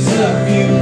memories of you